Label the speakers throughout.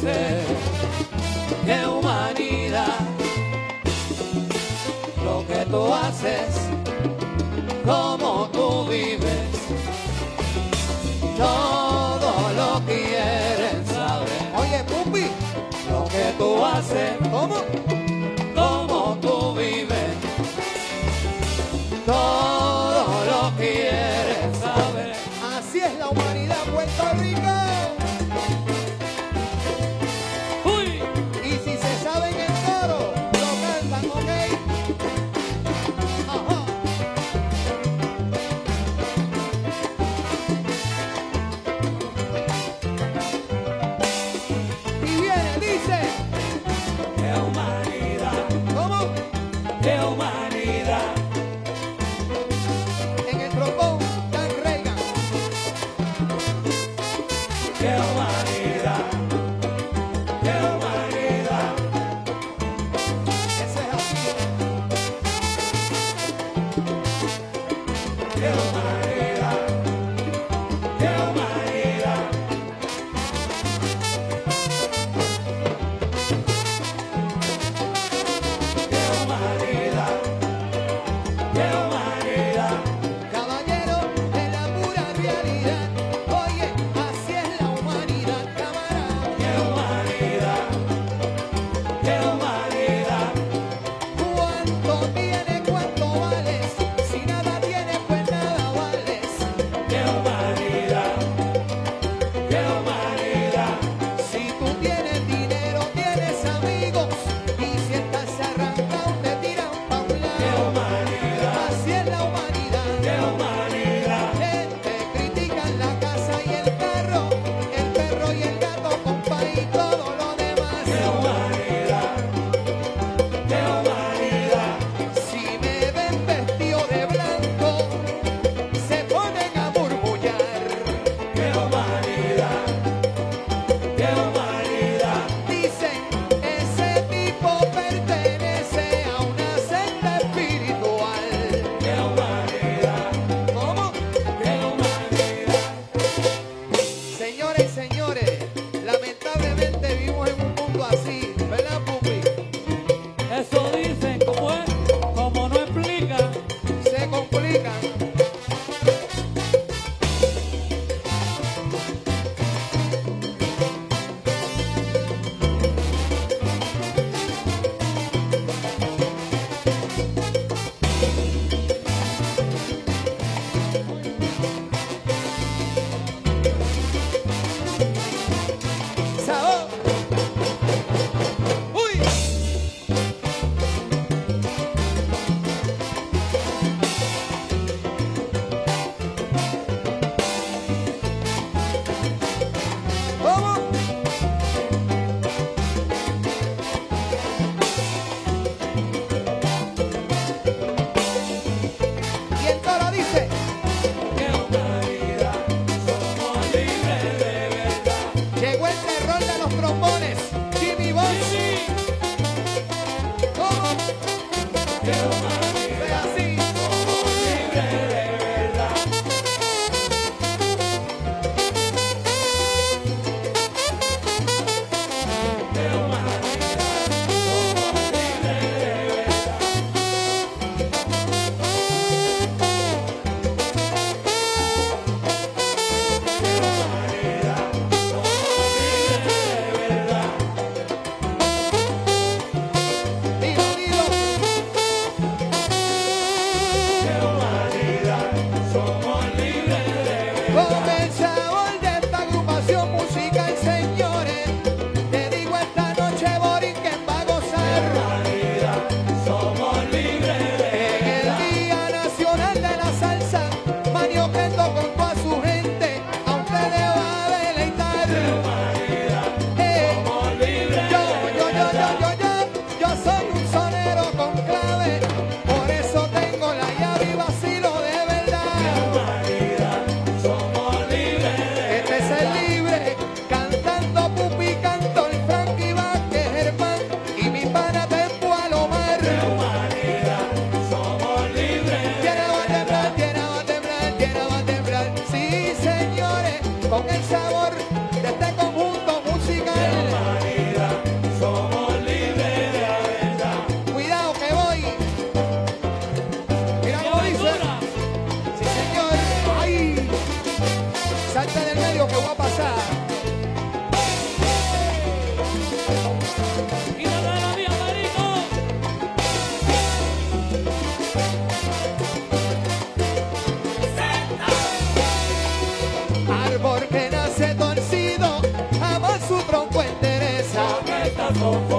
Speaker 1: ser de humanidad. Lo que tú haces, como tú vives, todo lo quieren saber. Oye, Pupi, lo que tú haces, ¿cómo? till Yeah. 同一生。Oh,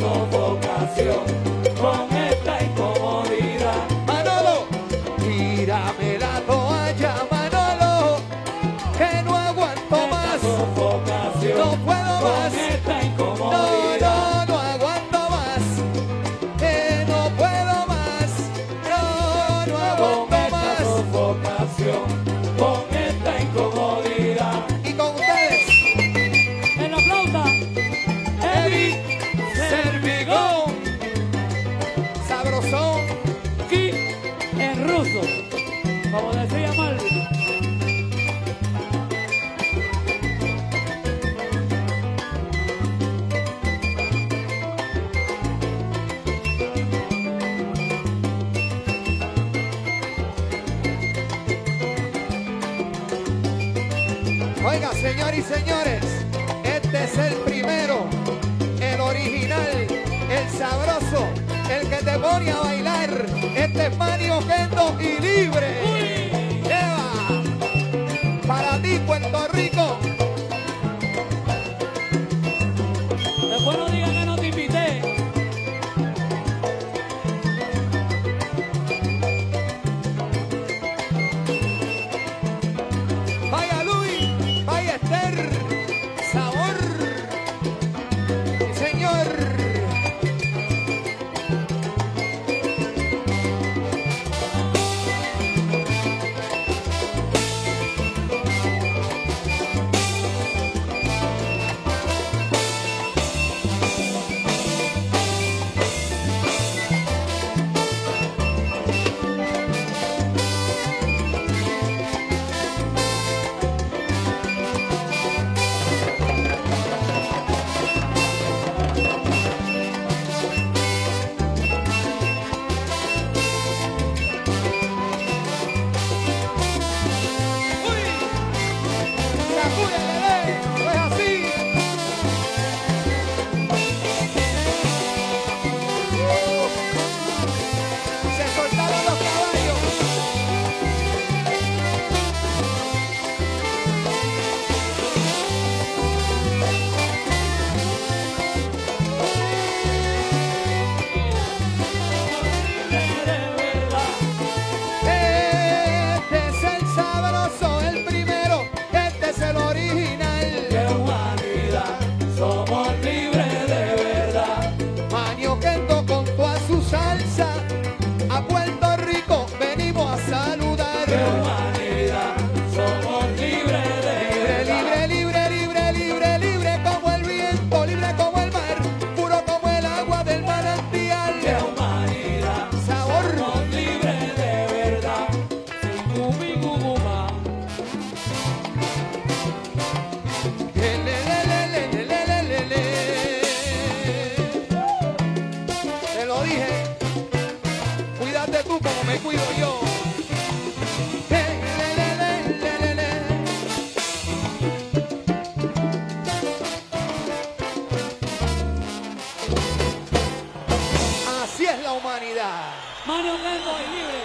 Speaker 1: como vocación. Señores y señores, este es el primero, el original, el sabroso, el que te pone a bailar. Este es Mario y libre. dije, cuídate tú como me cuido yo. Así es la humanidad.
Speaker 2: Manos lento y libre.